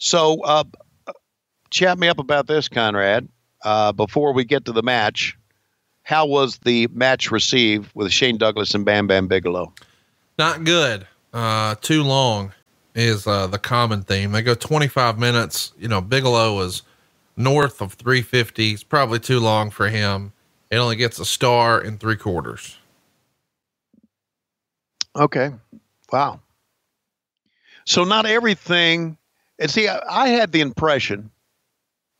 So, uh, chat me up about this, Conrad. Uh, before we get to the match, how was the match received with Shane Douglas and Bam Bam Bigelow? Not good. Uh, too long is uh, the common theme. They go 25 minutes. You know, Bigelow is north of 350. It's probably too long for him. It only gets a star in three quarters. Okay. Wow. So not everything. And see, I, I had the impression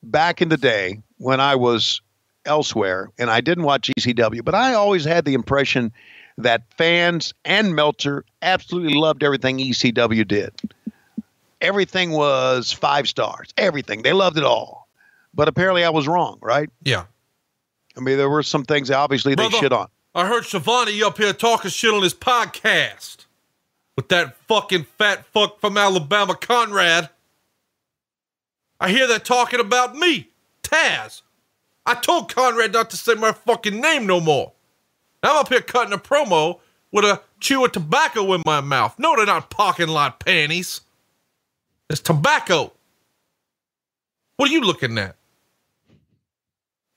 back in the day when I was elsewhere and I didn't watch ECW, but I always had the impression that fans and Meltzer absolutely loved everything ECW did. Everything was five stars. Everything. They loved it all. But apparently I was wrong, right? Yeah. I mean, there were some things obviously they shit on. I heard Schiavone up here talking shit on his podcast with that fucking fat fuck from Alabama, Conrad. I hear that talking about me, Taz. I told Conrad not to say my fucking name no more. I'm up here cutting a promo with a chew of tobacco in my mouth. No, they're not parking lot panties. It's tobacco. What are you looking at?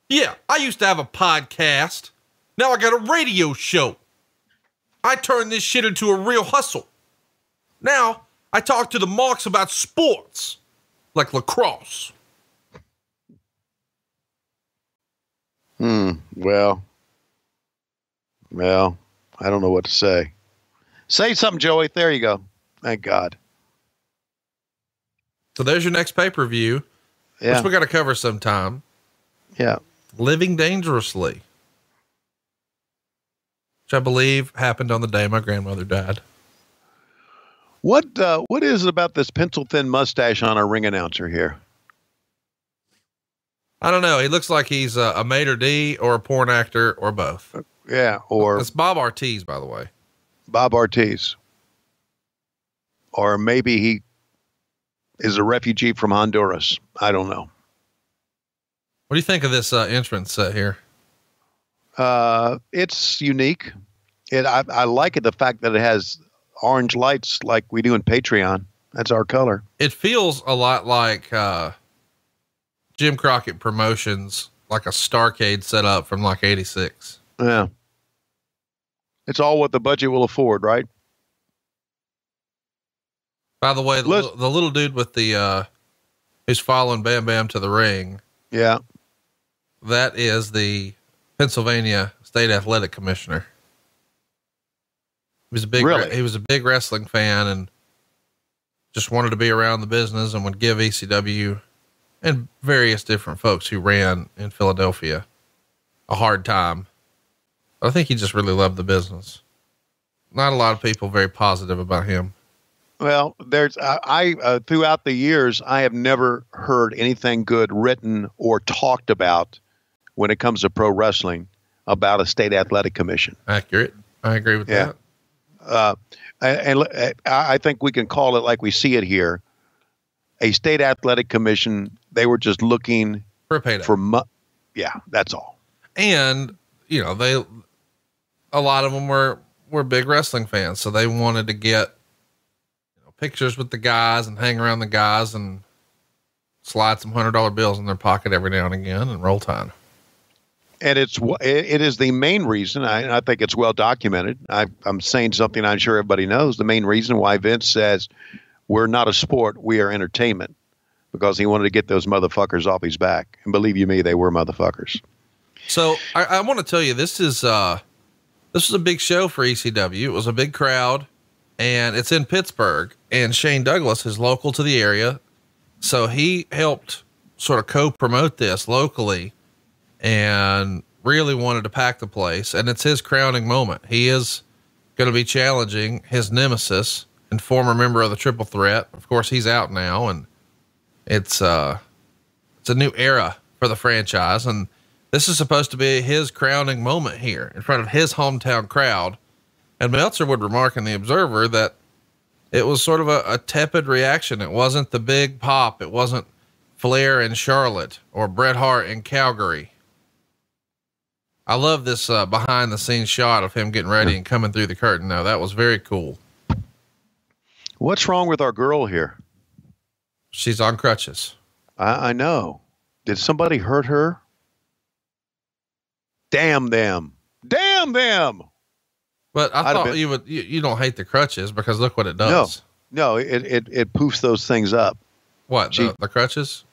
Yeah, I used to have a podcast. Now I got a radio show. I turned this shit into a real hustle. Now I talk to the marks about sports, like lacrosse. Hmm. Well, well, I don't know what to say. Say something, Joey. There you go. Thank God. So there's your next pay per view, Yeah. which we got to cover sometime. yeah. Living Dangerously, which I believe happened on the day my grandmother died. What uh, What is it about this pencil thin mustache on our ring announcer here? I don't know. He looks like he's a, a maitre d or a porn actor or both. Yeah. Or It's Bob Ortiz, by the way. Bob Ortiz. Or maybe he is a refugee from Honduras. I don't know. What do you think of this uh, entrance set here? Uh, it's unique. It I, I like it the fact that it has orange lights like we do in Patreon. That's our color. It feels a lot like uh, Jim Crockett Promotions, like a Starrcade setup from like '86. Yeah. It's all what the budget will afford, right? By the way, the, little- the little dude with the uh, who's following Bam Bam to the ring, Yeah. that is the Pennsylvania State Athletic Commissioner. He was a big, Really? he was a big wrestling fan and just wanted to be around the business and would give ECW and various different folks who ran in Philadelphia a hard time. But I think he just really loved the business. Not a lot of people very positive about him. Well, there's I, I uh, throughout the years I have never heard anything good written or talked about when it comes to pro wrestling about a state athletic commission. Accurate. I agree with Yeah. that. Uh, and and uh, I I think we can call it like we see it here. A state athletic commission. They were just looking For a payday. for mu- Yeah, that's all. and you know they a lot of them were were big wrestling fans so they wanted to get you know, pictures with the guys and hang around the guys and slide some hundred dollar bills in their pocket every now and again and roll tide and it's it is the main reason. I, I think it's well documented. I, I'm saying something I'm sure everybody knows. The main reason why Vince says we're not a sport, we are entertainment, because he wanted to get those motherfuckers off his back. And believe you me, they were motherfuckers. so i, I want to tell you this is uh this was a big show for ecw it was a big crowd and it's in pittsburgh and shane douglas is local to the area so he helped sort of co-promote this locally and really wanted to pack the place. And it's his crowning moment. He is going to be challenging his nemesis and former member of the Triple Threat. Of course, he's out now, and it's uh, it's a new era for the franchise. And this is supposed to be his crowning moment here in front of his hometown crowd. And Meltzer would remark in the Observer that it was sort of a, a tepid reaction. It wasn't the big pop. It wasn't Flair and Charlotte or Bret Hart in Calgary. I love this uh, behind the scenes shot of him getting ready and coming through the curtain. Though that was very cool. What's wrong with our girl here? She's on crutches. I, I know. Did somebody hurt her? Damn them. Damn them. But I I'd thought been- you would. You, you don't hate the crutches because look what it does. No, it, it, it poofs those things up. What She- the, the crutches?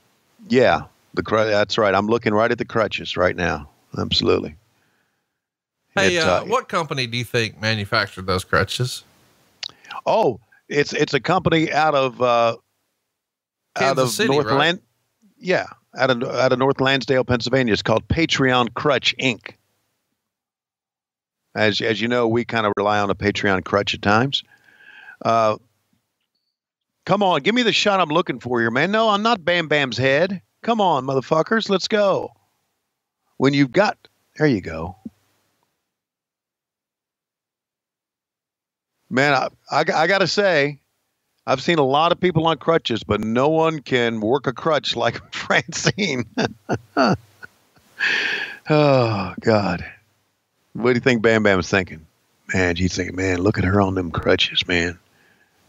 Yeah, the cru- that's right. I'm looking right at the crutches right now. Absolutely. Hey, It, uh, uh, what company do you think manufactured those crutches? Oh, it's it's a company out of uh, out of City, North right? Lan- Yeah, out of out of North Lansdale, Pennsylvania. It's called Patreon Crutch Inc. As as you know, we kind of rely on a Patreon crutch at times. Uh, come on, give me the shot I'm looking for here, man. No, I'm not Bam Bam's head. Come on, motherfuckers, let's go. When you've got, there you go. Man, I, I, I got to say, I've seen a lot of people on crutches, but no one can work a crutch like Francine. oh, God. What do you think Bam Bam's thinking? Man, he's thinking, man, look at her on them crutches, man.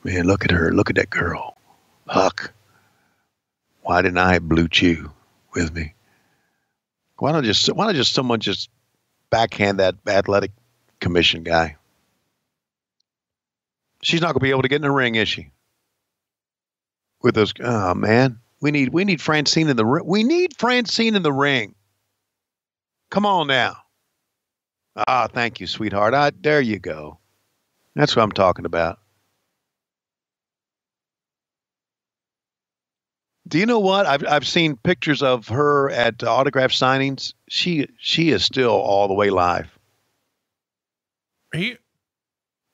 Man, look at her. Look at that girl. Huck. Why didn't I have Blue Chew with me? Why don't just why don't just someone just backhand that athletic commission guy? She's not going to be able to get in the ring, is she? With those, oh man, we need we need Francine in the ring. We need Francine in the ring. Come on now. Ah, thank you, sweetheart. I, there you go. That's what I'm talking about. Do you know what? I've I've seen pictures of her at autograph signings. She she is still all the way live. Are you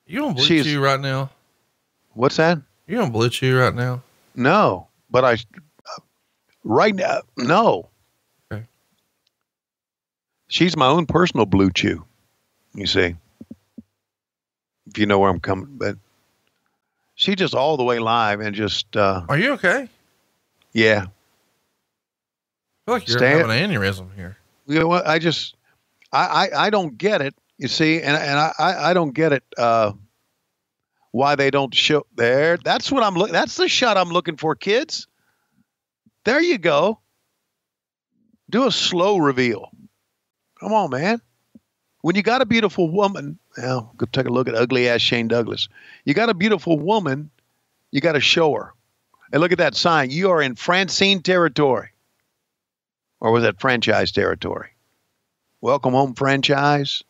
you on Blue Chew right now? What's that? You on Blue Chew right now? No, but I right now no. Okay. She's my own personal blue chew. You see, if you know where I'm coming, but she just all the way live and just uh, Are you okay? yeah. I feel like you're Stay- having an aneurysm here. You know what? I just I I, I don't get it. You see, and and I I, don't get it. Uh, why they don't show there? That's what I'm looking. That's the shot I'm looking for, kids. There you go. Do a slow reveal. Come on, man. When you got a beautiful woman, well, go take a look at ugly ass Shane Douglas. You got a beautiful woman, you got to show her. And look at that sign. You are in Francine territory or was that franchise territory? Welcome home, franchise.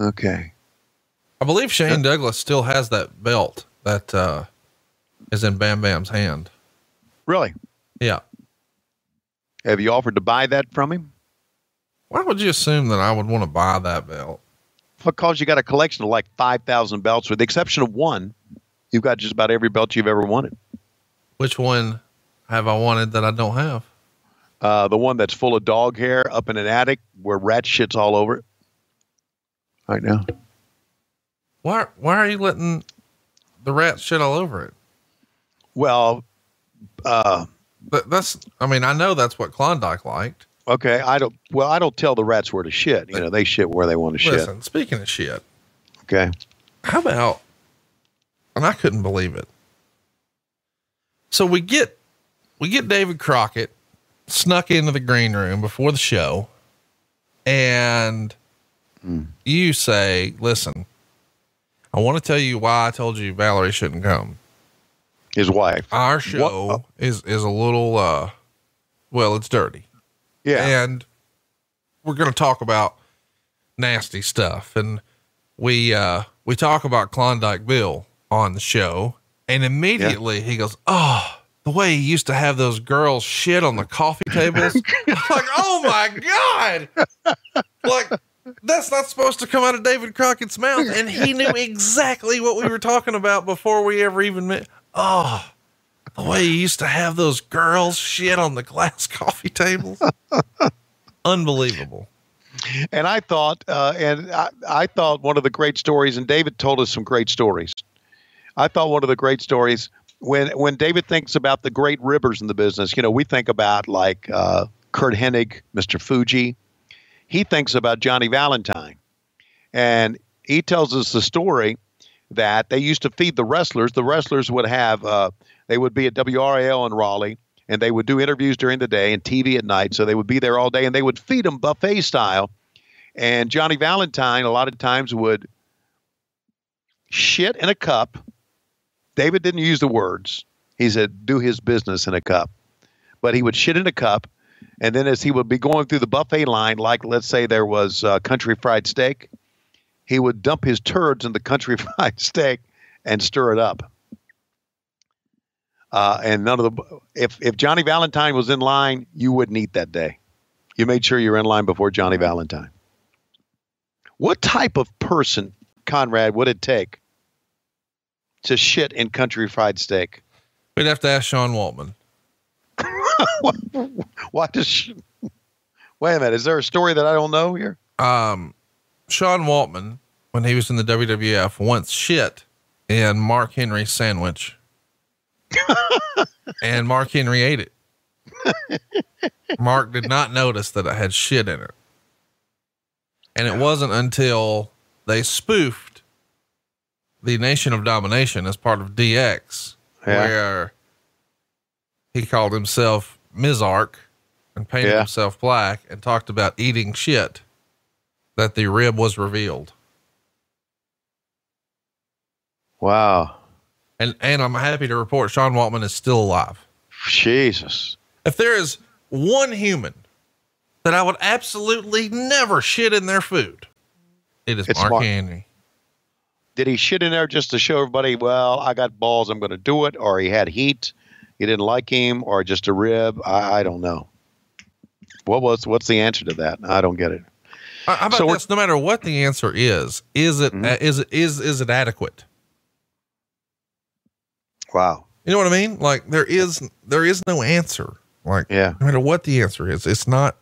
Okay. I believe Shane Douglas still has that belt that uh, is in Bam Bam's hand. Really? Yeah. Have you offered to buy that from him? Why would you assume that I would want to buy that belt? Because you got a collection of like 5,000 belts, with the exception of one. You've got just about every belt you've ever wanted. Which one have I wanted that I don't have? Uh, the one that's full of dog hair up in an attic where rat shit's all over it. Right now. Why? Why are you letting the rats shit all over it? Well, uh, That, that's. I mean, I know that's what Klondike liked. okay. I don't, well, I don't tell the rats where to shit. You know, they shit where they want to shit. Listen, speaking of shit, Okay. how about? And I couldn't believe it. So we get we get David Crockett snuck into the green room before the show, and Mm. you say, "Listen, I want to tell you why I told you Valerie shouldn't come. His wife. Our show is is a little uh, well, it's dirty." Yeah. and we're going to talk about nasty stuff and we uh we talk about Klondike Bill on the show and immediately he goes oh the way he used to have those girls shit on the coffee tables like oh my god like that's not supposed to come out of David Crockett's mouth and he knew exactly what we were talking about before we ever even met oh the way he used to have those girls shit on the glass coffee tables. Unbelievable. And I thought, uh, and I, I thought one of the great stories, and David told us some great stories. I thought one of the great stories when when David thinks about the great ribbers in the business. You know, we think about like uh, Curt Hennig, Mr. Fuji. He thinks about Johnny Valentine, and he tells us the story that they used to feed the wrestlers. The wrestlers would have uh, they would be at WRAL in Raleigh, and they would do interviews during the day and TV at night. So they would be there all day, and they would feed them buffet style. And Johnny Valentine a lot of times would shit in a cup. David didn't use the words. He said, "Do his business in a cup," but he would shit in a cup. And then, as he would be going through the buffet line, like let's say there was uh, country fried steak, he would dump his turds in the country fried steak and stir it up. Uh, and none of the if if Johnny Valentine was in line, you wouldn't eat that day. You made sure you were in line before Johnny Valentine. What type of person, Conrad, would it take to shit in country fried steak? We'd have to ask Sean Waltman. Why does? She, wait a minute. Is there a story that I don't know here? Um, Sean Waltman, when he was in the WWF, once shit in Mark Henry's sandwich, and Mark Henry ate it. Mark did not notice that it had shit in it, and it wasn't until they spoofed the Nation of Domination as part of DX, Yeah. where he called himself Mizark and painted Yeah. himself black and talked about eating shit that the rib was revealed. Wow. And and I'm happy to report Sean Waltman is still alive. Jesus. If there is one human that I would absolutely never shit in their food, it is It's Mark Mark. Henry. Did he shit in there just to show everybody, well, I got balls, I'm going to do it, or he had heat, he didn't like him, or just a rib? I, I don't know. What was what's the answer to that? I don't get it. Uh, How about So this? No matter what the answer is, is it Mhm. uh, is it is is it adequate? Wow. You know what I mean? Like there is there is no answer. Like Yeah. no matter what the answer is, it's not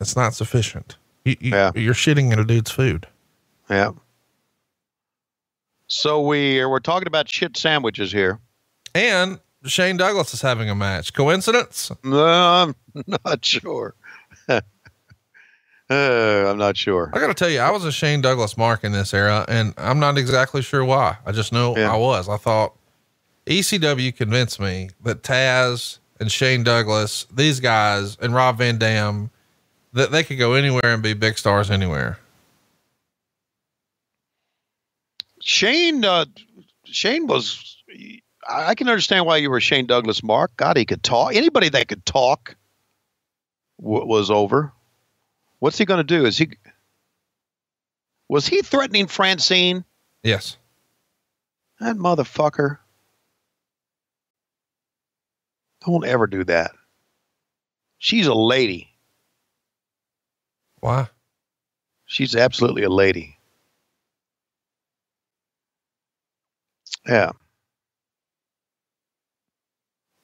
it's not sufficient. You, you, Yeah. You're shitting in a dude's food. Yeah. So we we're talking about shit sandwiches here. And Shane Douglas is having a match. Coincidence? No, I'm not sure. uh, I'm not sure. I got to tell you, I was a Shane Douglas mark in this era, and I'm not exactly sure why. I just know Yeah. I was. I thought ECW convinced me that Taz and Shane Douglas, these guys, and Rob Van Dam, that they could go anywhere and be big stars anywhere. Shane, uh, Shane was. I I can understand why you were Shane Douglas. Mark, God, he could talk. Anybody that could talk w- was over. What's he going to do? Is he? Was he threatening Francine? Yes. That motherfucker. Don't ever do that. She's a lady. Why? She's absolutely a lady. Yeah.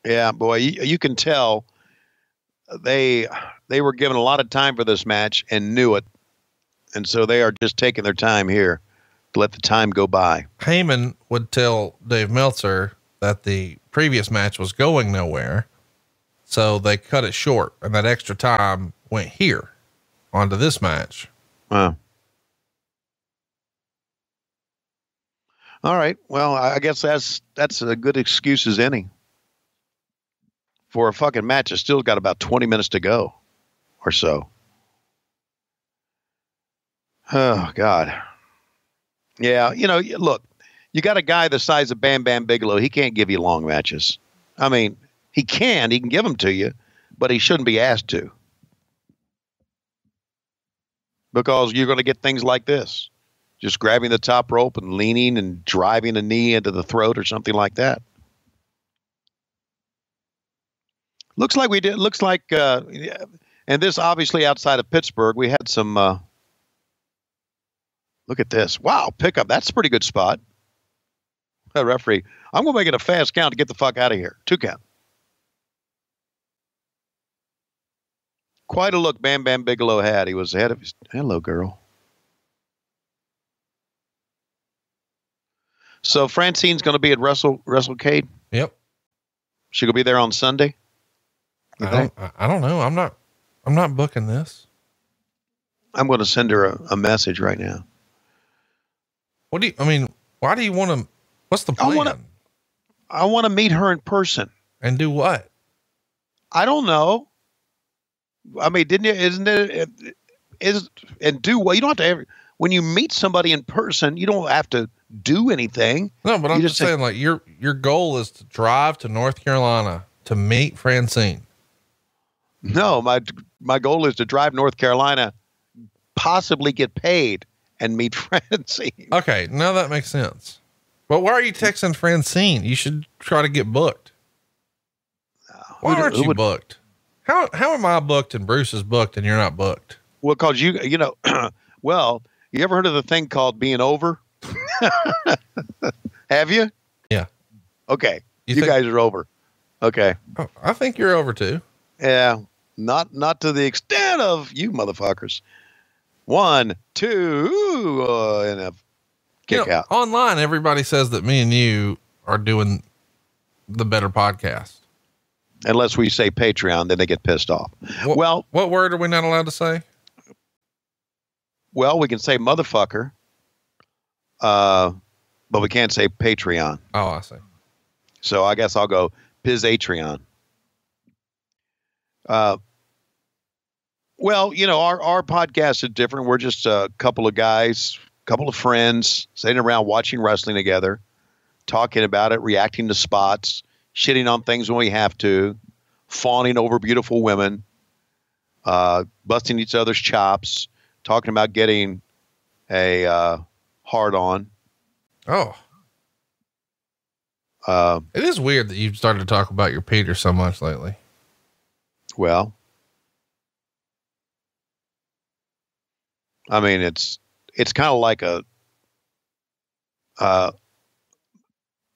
Yeah, boy, you, you can tell they they were given a lot of time for this match and knew it. And so they are just taking their time here to let the time go by. Heyman would tell Dave Meltzer that the previous match was going nowhere. So they cut it short, and that extra time went here onto this match. Wow. All right. Well, I I guess that's that's a good excuse as any for a fucking match. It's still got about twenty minutes to go, or so. Oh God. Yeah, you know, look, you got a guy the size of Bam Bam Bigelow. He can't give you long matches. I mean, he can. He can give them to you, but he shouldn't be asked to because you're going to get things like this just grabbing the top rope and leaning and driving a knee into the throat or something like that. Looks like we did. Looks like, uh, and this obviously outside of Pittsburgh, we had some. Uh, look at this! Wow, pickup. That's a pretty good spot. Uh, referee, I'm going to make it a fast count to get the fuck out of here. Two count. Quite a look Bam Bam Bigelow had. He was ahead of his. Hello, girl. So Francine's going to be at Wrestle WrestleCade. Yep. She to be there on Sunday. You I think? don't, I- I don't know. I'm not, I'm not booking this. I'm going to send her a, a message right now. What do you, I mean, Why do you want to? What's the I plan? wanna- I want to meet her in person. and do what? I don't know. I mean, didn't you? Isn't it? Is and do what you don't have to. Ever, when you meet somebody in person, you don't have to do anything. No, but I'm just just say- saying, like your your goal is to drive to North Carolina to meet Francine. No, my my goal is to drive North Carolina, possibly get paid, and meet Francine. Okay, now that makes sense. But why are you texting Francine? You should try to get booked. Why aren't you booked? How how am I booked and Bruce is booked and you're not booked? Well, cause you you know, well, you ever heard of the thing called being over? have you? Yeah. Okay, You you, think- guys are over. Okay. Oh, I think you're over too. Yeah, not not to the extent of you motherfuckers. One, two, uh, and a kick You know, out. Online, everybody says that me and you are doing the better podcast. Unless we say Patreon, then they get pissed off. What, Well, what word are we not allowed to say? well, we can say motherfucker, uh, but we can't say Patreon. Oh, I see. So I guess I'll go Pizatreon. Uh, well, you know, our, our podcast is different. We're just a couple of guys, couple of friends sitting around watching wrestling together, talking about it, reacting to spots, shitting on things when we have to, fawning over beautiful women, uh, busting each other's chops, talking about getting a uh, hard on. Oh, Uh, it is weird that you've started to talk about your Peter so much lately. Well, I mean, it's it's kind of like a. Uh,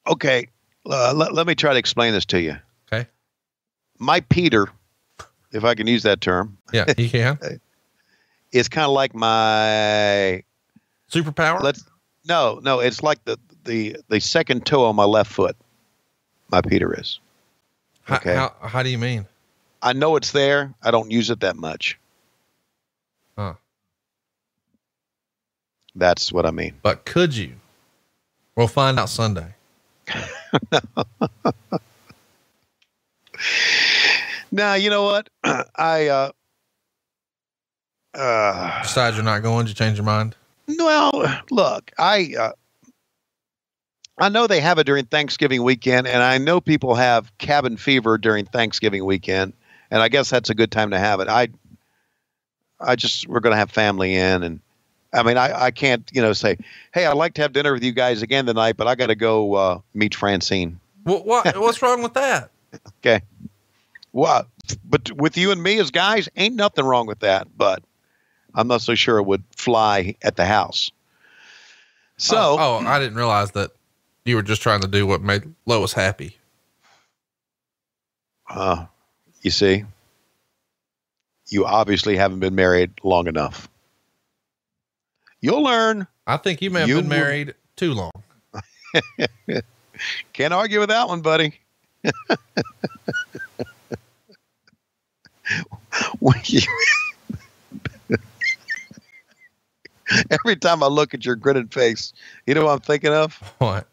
okay, uh, let, let me try to explain this to you. Okay. My Peter, if I can use that term, Yeah, you can. it's kind of like my. Superpower? Let's no, no. It's like the the the second toe on my left foot. My Peter is. How, okay. how, how do you mean? I know it's there. I don't use it that much. Huh. That's what I mean. But could you? We'll find out Sunday. Now you know what I uh uh Besides, you're not going. You change your mind? well look I uh, I know they have it during Thanksgiving weekend and I know people have cabin fever during Thanksgiving weekend and I guess that's a good time to have it. I I just we're going to have family in and I mean I I can't you know say hey I'd like to have dinner with you guys again tonight but I got to go uh, meet Francine. What, what what's wrong with that? Okay. Well, but with you and me as guys, ain't nothing wrong with that. But I'm not so sure it would fly at the house. So, oh, oh, I didn't realize that you were just trying to do what made Lois happy. uh, you see, you obviously haven't been married long enough. You'll learn. I think you may have You been will- married too long. Can't argue with that one, buddy. Every time I look at your grinning face, you know what I'm thinking of? What?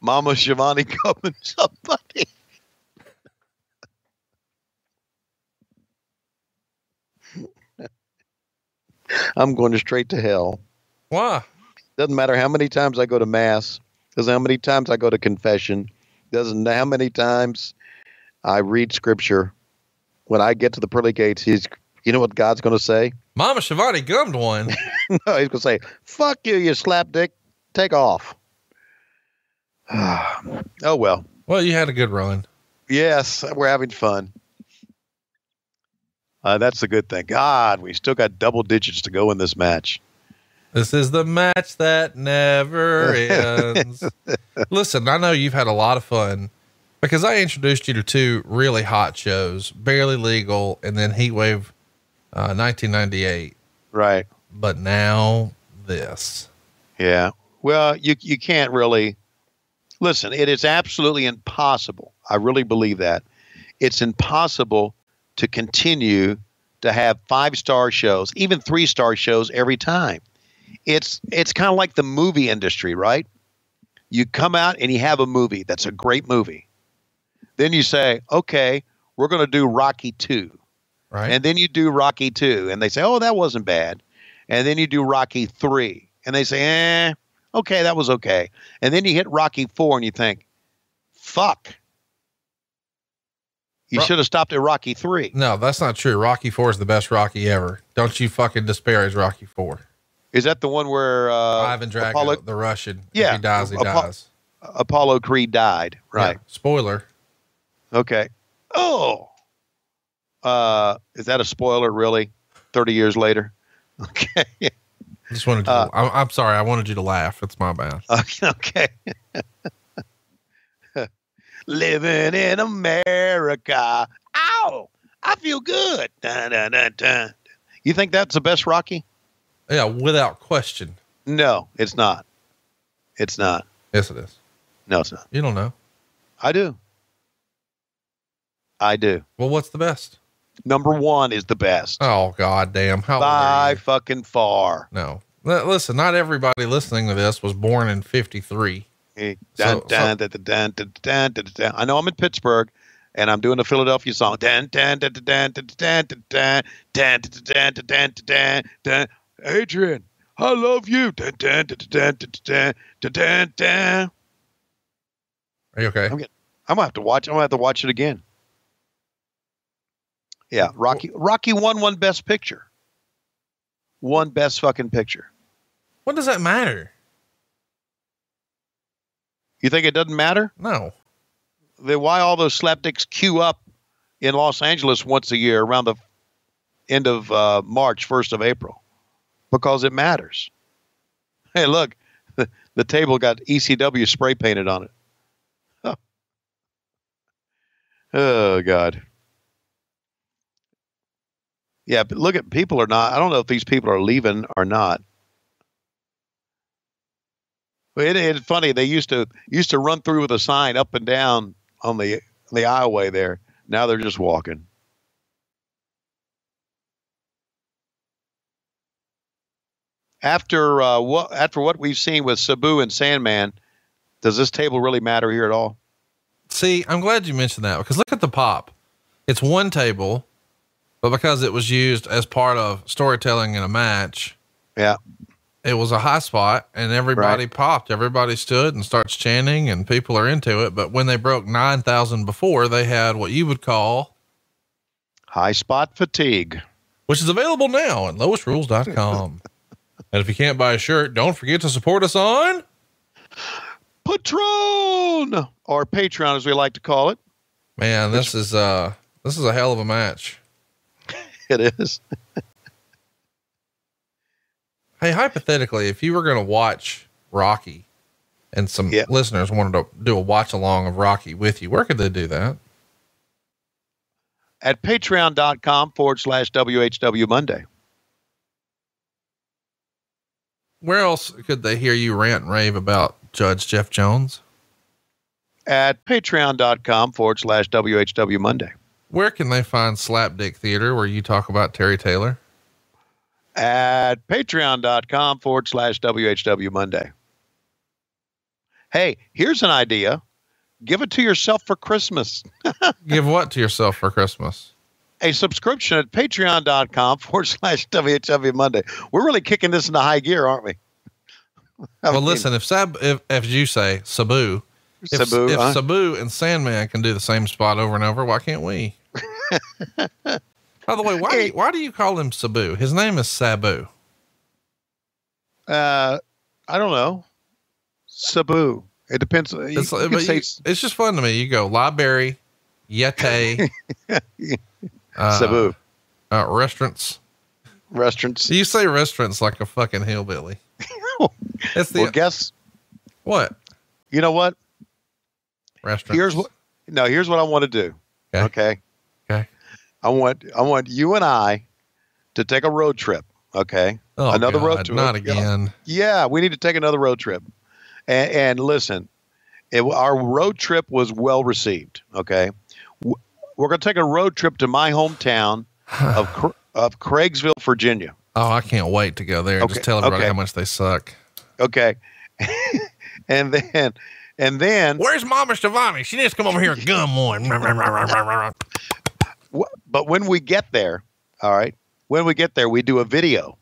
Mama Schiavone coming somebody. I'm going straight to hell. Why? Doesn't matter how many times I go to mass. Doesn't how many times I go to confession. Doesn't how many times I read scripture. When I get to the pearly gates, he's you know what God's going to say? Mama Schiavone gummed one. no, he's going to say, "Fuck you, you slapdick. Take off." oh well. well, you had a good run. Yes, we're having fun. Uh, that's the good thing. God, we still got double digits to go in this match. This is the match that never ends. Listen, I know you've had a lot of fun because I introduced you to two really hot shows, Barely Legal and then Heatwave uh, 1998. Right. But now this. Yeah. Well, you you can't really listen. It is absolutely impossible. I really believe that it's impossible to continue to have five star shows, even three star shows every time. It's it's kind of like the movie industry, right? You come out and you have a movie that's a great movie. Then you say, okay, we're going to do Rocky 2. Right. And then you do Rocky 2. And they say, oh, that wasn't bad. And then you do Rocky 3. And they say, eh, okay, that was okay. And then you hit Rocky 4 and you think, fuck. You Ro- should have stopped at Rocky 3. no, that's not true. Rocky Four is the best Rocky ever. Don't you fucking disparage Rocky Four. Is that the one where uh, Ivan Drago, Apollo, the Russian. Yeah, If he dies, he Apo- dies. Apollo Creed died? Right. Yeah, Spoiler. Okay. Oh. Uh, is that a spoiler? Really? Thirty years later. Okay. Just wanted you Uh, to, I'm, I'm sorry. I wanted you to laugh. It's my bad. okay. Living in America. Ow! I feel good. Dun, dun, dun, dun. You think that's the best Rocky? Yeah, without question. No, it's not. It's not. Yes, it is. No, it's not. You don't know. I do. I do. Well, what's the best? Number one is the best Oh, god damn. How by fucking far. No. Li- Listen, not everybody listening to this was born in 53. Eh. I know I'm in Pittsburgh, and I'm doing a Philadelphia song. Adrian, I love you. Are you okay? I'm I'm gonna have to watch. I'm gonna have to watch it again. Yeah, Rocky. Rocky won one Best Picture. One Best fucking picture. What does that matter? You think it doesn't matter? No. then why all those slapdicks queue up in Los Angeles once a year around the end of uh, March, first of April? Because it matters. Hey, look, the, the table got ECW spray painted on it. Oh, oh God. Yeah, but look at people are not. I don't know if these people are leaving or not. It, it's funny. They used to used to run through with a sign up and down on the the aisleway there. Now they're just walking. After uh, what after what we've seen with Sabu and Sandman, does this table really matter here at all? See, I'm glad you mentioned that because look at the pop. It's one table, but because it was used as part of storytelling in a match, Yeah, it was a high spot and everybody popped. Everybody stood and starts chanting and people are into it. But when they broke 9,000 before, they had what you would call, high spot fatigue. which is available now at loisrules.com. and if you can't buy a shirt, don't forget to support us on. Patron or Patreon, as we like to call it. Man, this is, uh, this is a hell of a match. It is. Hey, hypothetically, if you were going to watch Rocky and some Yeah. listeners wanted to do a watch along of Rocky with you, where could they do that? At patreon.com forward slash WHW Monday. Where else could they hear you rant and rave about Judge Jeff Jones? At patreon.com forward slash WHW Monday. Where can they find Slapdick Theater where you talk about Terry Taylor? At patreon.com forward slash WHW Monday. Hey, here's an idea. Give it to yourself for Christmas. Give what to yourself for Christmas? A subscription at patreon.com forward slash WHW Monday. We're really kicking this into high gear, aren't we? Well, mean, listen, if Sab, if, if you say Sabu, if, Sabu, if huh? Sabu and Sandman can do the same spot over and over, why can't we? By the way, why, do you, why do you call him Sabu? His name is Sabu. uh, I don't know. Sabu. It depends. It's, you can say you- it's just fun to me. You go library, Yete, uh, Sabu. uh, restaurants. Restaurants. You say restaurants like a fucking hillbilly. It's the well, guess, what you know what? restaurant? Here's what, no, here's what I want to do. Okay. Okay. I want I want you and I to take a road trip. Okay. Oh, another road trip. Not Yeah. again. Yeah, we need to take another road trip. And, and listen, it, our road trip was well received. Okay. We're going to take a road trip to my hometown of of Craigsville, Virginia. Oh, I can't wait to go there. and Just tell everybody okay. how much they suck. Okay. and then, and then, Where's Mama Stevani? She needs to come over here and gum one. but when we get there, all right, when we get there, we do a video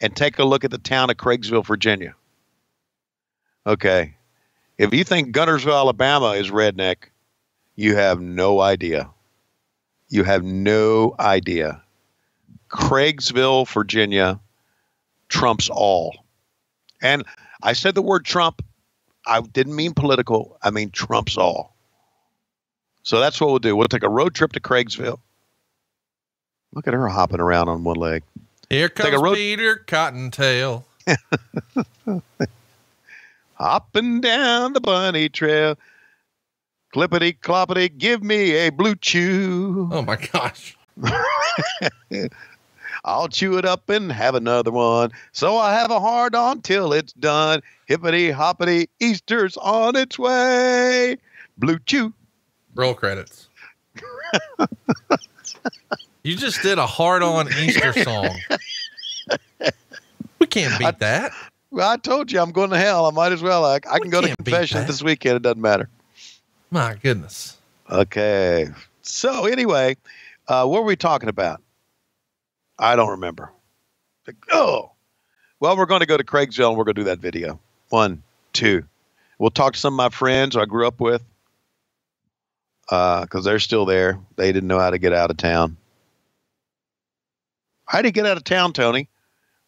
and take a look at the town of Craigsville, Virginia. Okay. If you think Guntersville, Alabama is redneck, you have no idea. You have no idea. Craigsville, Virginia trumps all. And I said the word Trump. I didn't mean political. I mean trumps all. So that's what we'll do. We'll take a road trip to Craigsville. Look at her hopping around on one leg. Here Take a comes road- Peter Cottontail. Hopping down the bunny trail. Clippity cloppity, give me a blue chew. Oh my gosh. I'll chew it up and have another one. So I have a hard on till it's done. Hippity hoppity, Easter's on its way. Blue chew. Roll credits. you just did a hard on Easter song. We can't beat that. Well, I told you I'm going to hell. I might as well. I, I can go to confession this weekend. It doesn't matter. My goodness. Okay. So anyway, uh, what were we talking about? I don't remember. Oh, well, we're going to go to Craigsville and we're going to do that video. One, two. We'll talk to some of my friends I grew up with because they're still there. They didn't know how to get out of town. How do you get out of town, Tony?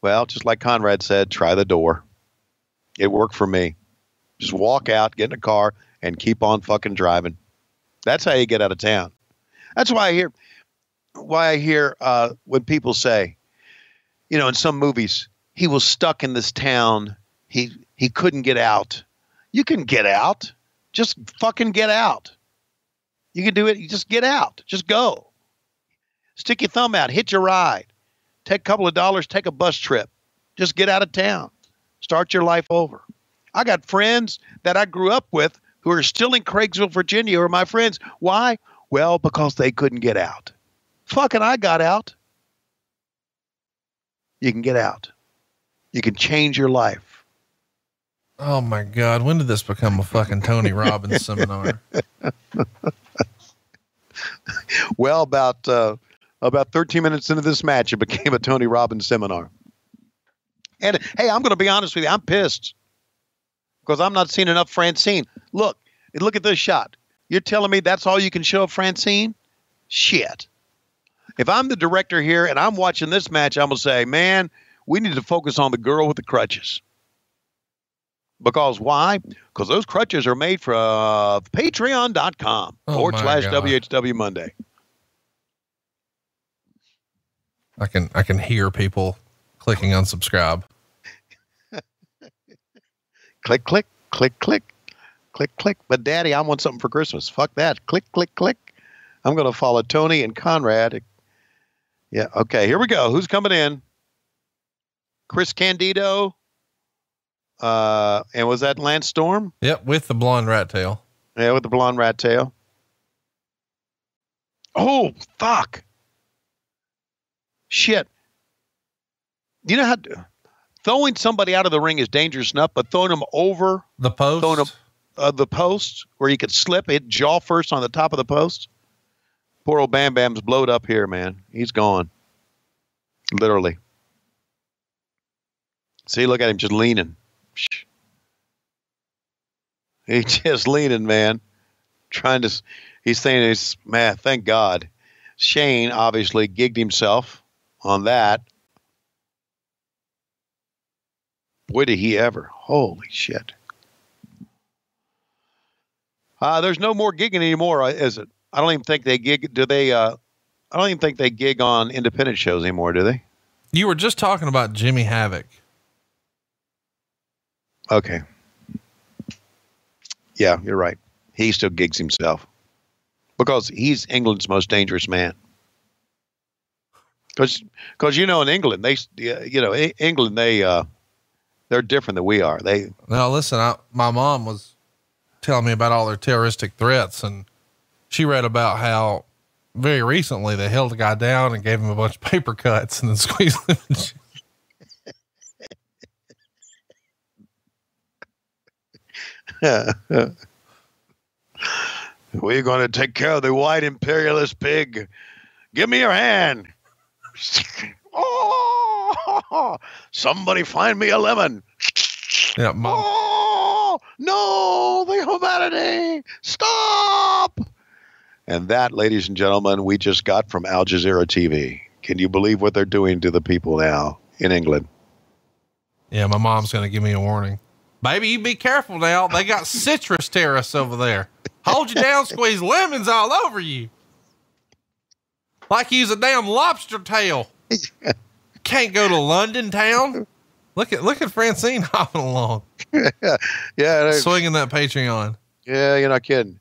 Well, just like Conrad said, try the door. It worked for me. Just walk out, get in a car, and keep on fucking driving. That's how you get out of town. That's why I hear why I hear uh, when people say, you know, in some movies, he was stuck in this town. He he couldn't get out. You can get out. Just fucking get out. You can do it. You just get out. Just go. Stick your thumb out. Hit your ride. Take a couple of dollars. Take a bus trip. Just get out of town. Start your life over. I got friends that I grew up with who are still in Craigsville, Virginia, who are my friends. Why? Well, because they couldn't get out. Fucking I got out. You can get out. You can change your life. Oh my God. When did this become a fucking Tony Robbins seminar? Well, about uh, about 13 minutes into this match, it became a Tony Robbins seminar. And hey, I'm going to be honest with you. I'm pissed because I'm not seeing enough Francine. Look, look at this shot. You're telling me that's all you can show Francine? Shit. If I'm the director here and I'm watching this match, I'm going to say, man, we need to focus on the girl with the crutches. Because why? Because those crutches are made for uh, patreon.com Oh, forward slash God. WHW Monday. I can I can hear people clicking unsubscribe. click, click, click, click, click, click. But daddy, I want something for Christmas. Fuck that. Click, click, click. I'm going to follow Tony and Conrad. Yeah. Okay. Here we go. Who's coming in? Chris Candido. Uh, and was that Lance Storm? Yep, with the blonde rat tail. Yeah, with the blonde rat tail. Oh, fuck. Shit. You know how throwing somebody out of the ring is dangerous enough, but throwing them over The post. Throwing a- uh, the post where you could slip, hit jaw first on the top of the post. Poor old Bam Bam's blowed up here, man. He's gone. Literally. See, look at him just leaning. He's just leaning, man. Trying to, he's saying, he's, man, thank God. Shane obviously gigged himself on that. Boy, did he ever. Holy shit. Uh, there's no more gigging anymore, uh, is it? I don't even think they gig. Do they? Uh, I don't even think they gig on independent shows anymore, do they? You were just talking about Jimmy Havoc. Okay. Yeah, you're right. He still gigs himself because he's England's most dangerous man. Because cuz you know in England they you know England they uh they're different than we are. They Now, listen, I, my mom was telling me about all their terroristic threats, and she read about how very recently they held a guy down and gave him a bunch of paper cuts and then squeezed him. in jail. We're going to take care of the white imperialist pig. Give me your hand. oh, somebody find me a lemon. Yeah, mom. Oh, no, the humanity. Stop. And that, ladies and gentlemen, we just got from Al Jazeera TV. Can you believe what they're doing to the people now in England? Yeah, my mom's going to give me a warning. Baby, you be careful now. They got citrus terrace over there. Hold you down, squeeze lemons all over you. Like he's a damn lobster tail. Can't go to London town. Look at look at Francine hopping along, yeah, they- swinging that Patreon. yeah, you're not kidding.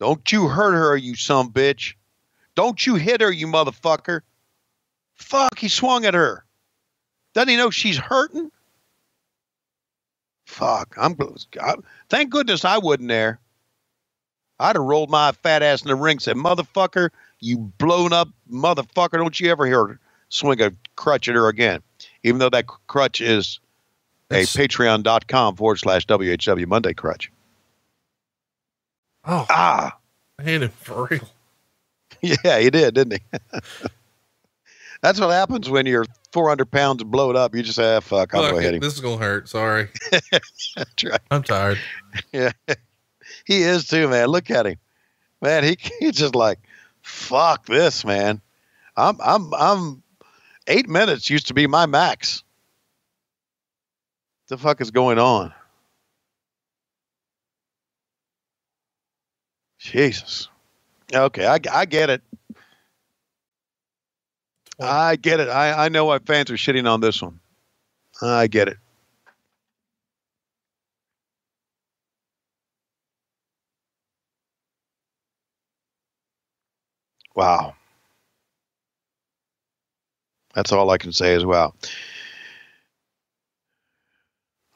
Don't you hurt her, you some bitch. Don't you hit her, you motherfucker. Fuck, he swung at her. Doesn't he know she's hurting? Fuck, I'm. I, thank goodness I wasn't there. I'd have rolled my fat ass in the ring, and said, "Motherfucker, you blown up motherfucker! Don't you ever hear her swing a crutch at her again?" Even though that crutch is a It's- Patreon.com forward slash WHW Monday crutch. Oh, Ah, I hit him for real. yeah, he did, didn't he? That's what happens when you're 400 pounds and blowed up. You just say, ah, "Fuck, I'll Look, go hit him." this is gonna hurt. Sorry, right. I'm tired. Yeah. He is too, man. Look at him, man. He he's just like, fuck this, man. I'm I'm I'm eight minutes used to be my max. the fuck is going on? Jesus. Okay, I, I get it. I get it. I, I know why fans are shitting on this one. I get it. Wow. That's all I can say as well.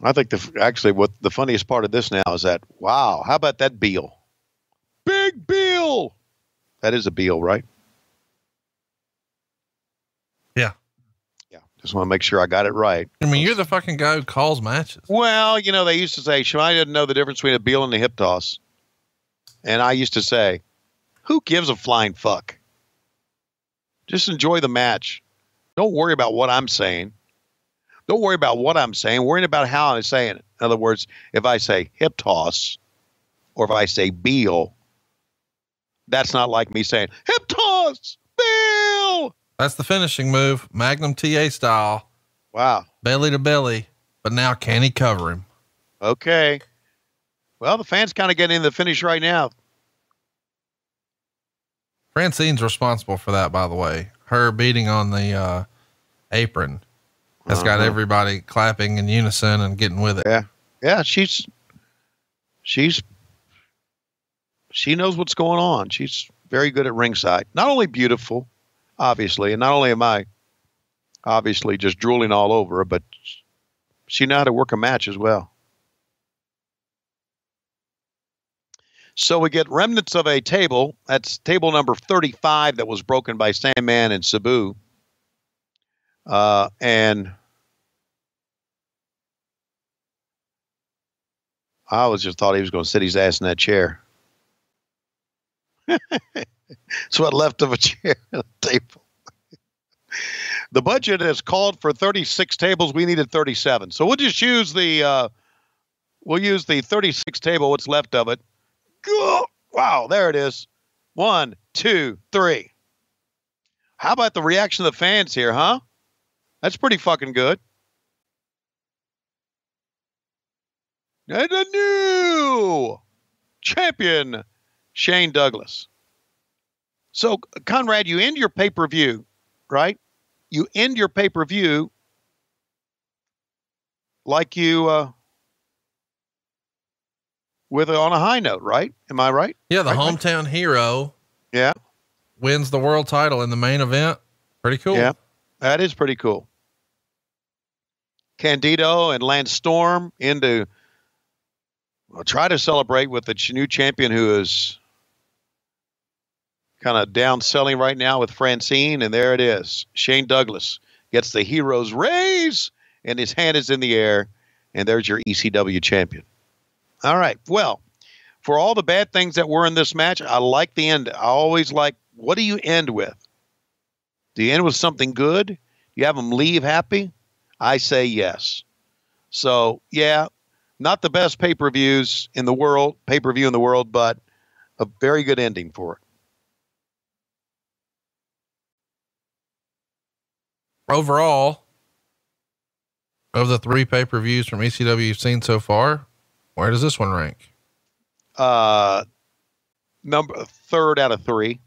I think the actually what the funniest part of this now is that wow, how about that Beal? Big Beal. That is a Beal, right? Yeah. Yeah. Just want to make sure I got it right. I mean, you're the fucking guy who calls matches. Well, you know, they used to say Shemai didn't know the difference between a Beal and a hip toss. And I used to say, who gives a flying fuck? Just enjoy the match. Don't worry about what I'm saying. Don't worry about what I'm saying. Worry about how I'm saying it. In other words, if I say hip toss or if I say Beal, that's not like me saying hip toss. That's the finishing move, Magnum TA style, Wow. belly to belly. But now, can he cover him? Okay. Well, the fans kind of getting in the finish right now. Francine's responsible for that, by the way. Her beating on the uh, apron has got Uh-huh. everybody clapping in unison and getting with it. Yeah, yeah, she's she's she knows what's going on. She's very good at ringside. Not only beautiful, obviously, and not only am I obviously just drooling all over her, but she know how to work a match as well. So we get remnants of a table. That's table number 35 that was broken by Sandman and Sabu. Uh, and I was just thought he was going to sit his ass in that chair. It's what left of a chair and a table. the budget has called for 36 tables. We needed 37. So we'll just use the uh, we'll use the 36 table, what's left of it. Wow, there it is. One, two, three. How about the reaction of the fans here, huh? That's pretty fucking good. And a new champion, Shane Douglas. So, Conrad, you end your pay per view, right? You end your pay per view like you uh, with on a high note, right? Am I right? Yeah, the Right, hometown hero Yeah, wins the world title in the main event. Pretty cool. Yeah. that is pretty cool. Candido and Lance Storm into well, try to celebrate with the new champion who is kind of down selling right now with Francine, and there it is. Shane Douglas gets the hero's raise, and his hand is in the air, and there's your ECW champion. All right. Well, for all the bad things that were in this match, I like the end. I always like what do you end with? Do you end with something good? You have them leave happy? I say yes. So, yeah, not the best pay per views in the world, pay per view in the world, but a very good ending for it. Overall, of the three pay per views from ECW you've seen so far, where does this one rank? Uh, number third out of three.